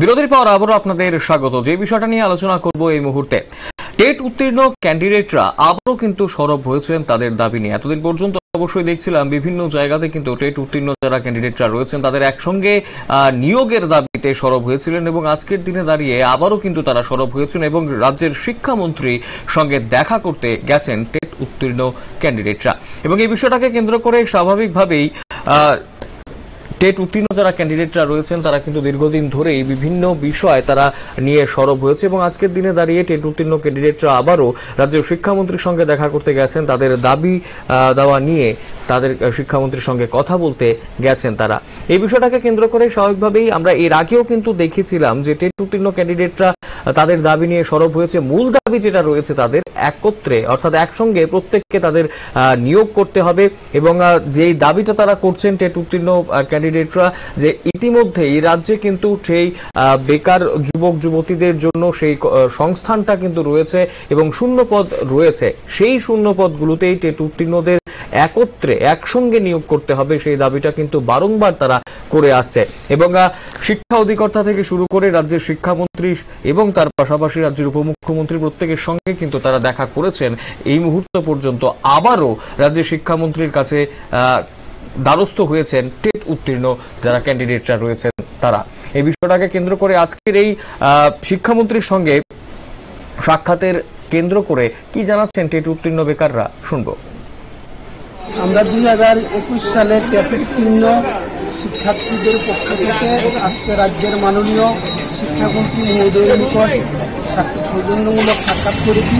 বিরতির পর আবারও আপনাদের স্বাগত। যে বিষয়টা নিয়ে আলোচনা করব এই মুহূর্তে, টেট উত্তীর্ণ ক্যান্ডিডেটরা আবারও কিন্তু সরব হয়েছেন তাদের দাবি নিয়ে। এতদিন পর্যন্ত অবশ্যই দেখছিলাম বিভিন্ন জায়গাতে কিন্তু টেট উত্তীর্ণ যারা ক্যান্ডিডেটরা রয়েছেন, তাদের একসঙ্গে নিয়োগের দাবিতে সরব হয়েছিলেন এবং আজকের দিনে দাঁড়িয়ে আবারও কিন্তু তারা সরব হয়েছেন এবং রাজ্যের শিক্ষামন্ত্রী সঙ্গে দেখা করতে গেছেন টেট উত্তীর্ণ ক্যান্ডিডেটরা। এবং এই বিষয়টাকে কেন্দ্র করে স্বাভাবিকভাবেই টেট উত্তীর্ণ যারা ক্যান্ডিডেটরা রয়েছেন, তারা কিন্তু দীর্ঘদিন ধরেই বিভিন্ন বিষয় তারা নিয়ে সরব হয়েছে এবং আজকের দিনে দাঁড়িয়ে টেট উত্তীর্ণ ক্যান্ডিডেটরা আবারও রাজ্যের শিক্ষামন্ত্রীর সঙ্গে দেখা করতে গেছেন, তাদের দাবি দেওয়া নিয়ে তাদের শিক্ষামন্ত্রীর সঙ্গে কথা বলতে গেছেন তারা। এই বিষয়টাকে কেন্দ্র করে স্বাভাবিকভাবেই আমরা এর আগেও কিন্তু দেখেছিলাম যে টেট উত্তীর্ণ ক্যান্ডিডেটরা তাদের দাবি নিয়ে সরব হয়েছে। মূল দাবি যেটা রয়েছে তাদের একত্রে, অর্থাৎ একসঙ্গে প্রত্যেককে তাদের নিয়োগ করতে হবে এবং যেই দাবিটা তারা করছেন টেট উত্তীর্ণ ক্যান্ডিডেটরা, যে ইতিমধ্যেই রাজ্যে কিন্তু সেই বেকার যুবক, যুবতীদের জন্য সেই সংস্থানটা কিন্তু রয়েছে এবং শূন্য পদ রয়েছে। সেই শূন্য পদগুলোতেই টেট উত্তীর্ণদের একত্রে একসঙ্গে নিয়োগ করতে হবে। সেই দাবিটা কিন্তু বারংবার তারা করে আসছে। এবং শিক্ষা অধিকর্তা থেকে শুরু করে রাজ্যের শিক্ষামন্ত্রী এবং তার পাশাপাশি রাজ্যের উপমুখ্যমন্ত্রী প্রত্যেকের সঙ্গে কিন্তু তারা দেখা করেছেন। এই মুহূর্ত পর্যন্ত আবারও রাজ্যের শিক্ষামন্ত্রীর কাছে দ্বারস্থ হয়েছেন টেট উত্তীর্ণ যারা ক্যান্ডিডেটরা রয়েছেন তারা। এই বিষয়টাকে কেন্দ্র করে আজকের এই শিক্ষামন্ত্রীর সঙ্গে সাক্ষাতের কেন্দ্র করে কি জানাচ্ছেন টেট উত্তীর্ণ বেকাররা? শুনব। আমরা দুই হাজার একুশ সালে ট্যাফিক চিহ্ন শিক্ষার্থীদের পক্ষ থেকে আজকে রাজ্যের মাননীয় শিক্ষামন্ত্রী মহোদয়ের নিকট সৌজন্যমূলক সাক্ষাৎ করেছি।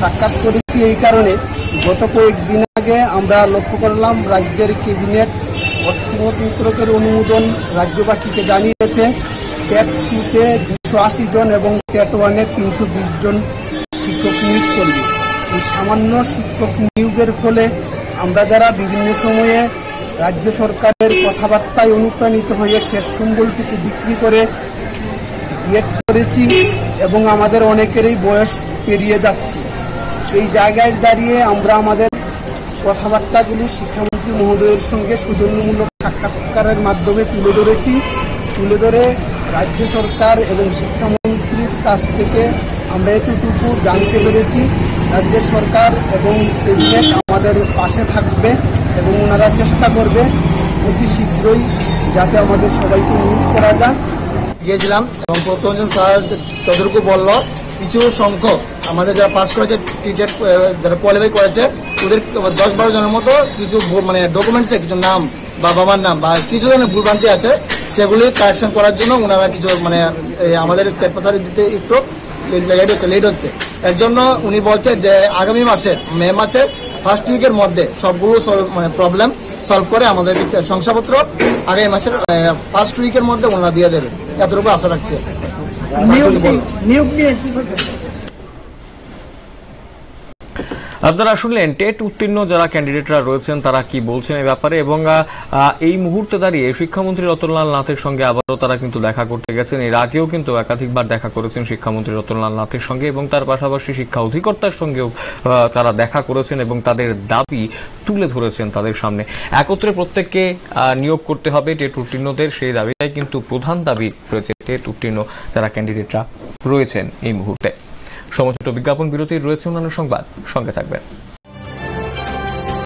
সাক্ষাৎ করেছি এই কারণে গত কয়েকদিন আগে আমরা লক্ষ্য করলাম রাজ্যের ক্যাবিনেট অর্থমন্ত্রকের অনুমোদন রাজ্যবাসীকে জানিয়েছে। ট্যাট টুতে দুশো আশি জন এবং ট্যাট ওয়ানে তিনশো বিশ জন শিক্ষক নিয়োগ করবে। এই সামান্য শিক্ষক নিয়োগের ফলে আমরা যারা বিভিন্ন সময়ে রাজ্য সরকারের কথাবার্তায় অনুপ্রাণিত হয়ে শেষ সম্বলটুকু বিক্রি করে বিএড করেছি এবং আমাদের অনেকেরই বয়স পেরিয়ে যাচ্ছে। এই জায়গায় দাঁড়িয়ে আমরা আমাদের কথাবার্তাগুলি শিক্ষামন্ত্রী মহোদয়ের সঙ্গে সৌজন্যমূলক সাক্ষাৎকারের মাধ্যমে তুলে ধরেছি। তুলে ধরে রাজ্য সরকার এবং শিক্ষামন্ত্রীর কাছ থেকে আমরা এতটুকু জানতে পেরেছি। রাজ্যের সরকার এবং ক্যাবিনেট আমাদের পাশে থাকবে এবং ওনারা চেষ্টা করবে অতি শীঘ্রই যাতে আমাদের সবাইকে নিয়োগ করা যায়। গিয়েছিলাম এবং প্রথমজন স্যার যতটুকু বলল, কিছু সংখ্যক আমাদের যারা পাস করেছে টিচার যারা কোয়ালিফাই করেছে, ওদের দশ বারো জনের মতো কিছু মানে ডকুমেন্টসে কিছু নাম বা বাবার নাম বা কিছু ধরনের ভুলভ্রান্তি আছে, সেগুলি কারেকশন করার জন্য ওনারা কিছু মানে আমাদের টেম্পারেচার দিতে একটু লেট হচ্ছে লেট হচ্ছে। এর জন্য উনি বলছে যে, আগামী মাসে, মে মাসে ফার্স্ট উইকের মধ্যে সবগুলো মানে প্রবলেম সলভ করে আমাদের শংসাপত্র আগামী মাসের ফার্স্ট উইকের মধ্যে ওনারা দিয়ে দেবে। এতটুকু আশা রাখছে। নিয়োগ নিয়ে- নিয়োগ নিয়ে কি করবেন? আপনারা শুনলেন টেট উত্তীর্ণ যারা ক্যান্ডিডেটরা রয়েছেন, তারা কি বলছেন এই ব্যাপারে? এবং এই মুহূর্তে দাঁড়িয়ে শিক্ষামন্ত্রী রতনলাল নাথের সঙ্গে আবারও তারা কিন্তু দেখা করতে গেছেন। এর আগেও কিন্তু একাধিকবার দেখা করেছেন শিক্ষামন্ত্রী রতনলাল নাথের সঙ্গে এবং তার পাশাপাশি শিক্ষা অধিকর্তার সঙ্গেও তারা দেখা করেছেন এবং তাদের দাবি তুলে ধরেছেন তাদের সামনে। একত্রে প্রত্যেককে নিয়োগ করতে হবে টেট উত্তীর্ণদের। সেই দাবিটাই কিন্তু প্রধান দাবি রয়েছে টেট উত্তীর্ণ যারা ক্যান্ডিডেটরা রয়েছেন এই মুহূর্তে। সমস্ত বিজ্ঞাপন বিরতির রয়েছে অন্যান্য সংবাদ। সঙ্গে থাকবেন।